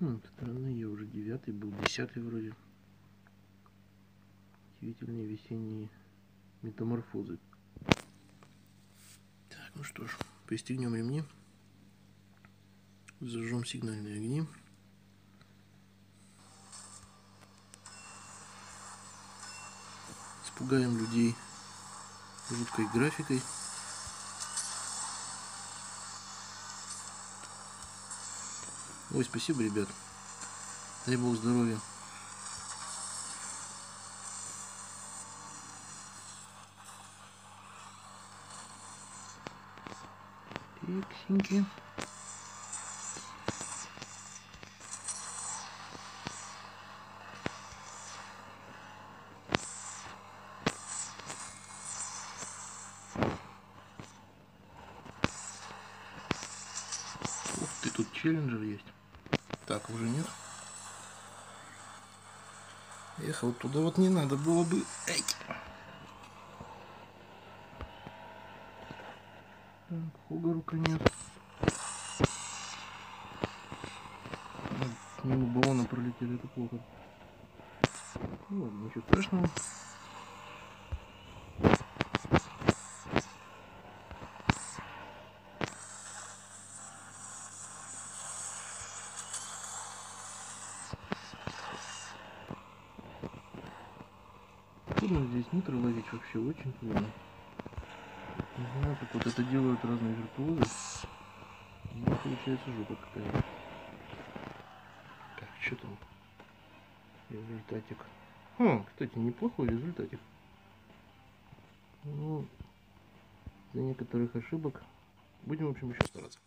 Хм, странно, я уже девятый был, десятый вроде. Удивительные весенние метаморфозы. Так, ну что ж, пристегнем ремни. Зажжем сигнальные огни. Испугаем людей жуткой графикой. Ой, спасибо, ребят. Дай бог здоровья. Тиксеньки. Ух ты, тут челленджер есть. Так, уже нет. Эх, вот туда вот не надо было бы. Эй. Так, Хугару конец. Мимо баллона пролетели, это плохо. Ну ладно, ничего страшного. Трудно здесь нитро ловить вообще, очень трудно. Не знаю, как вот это делают разные виртуозы. Но получается жопа какая-то. Так, что там? Результатик. Хм, кстати, неплохой результатик. Ну, за некоторых ошибок будем, в общем, еще стараться.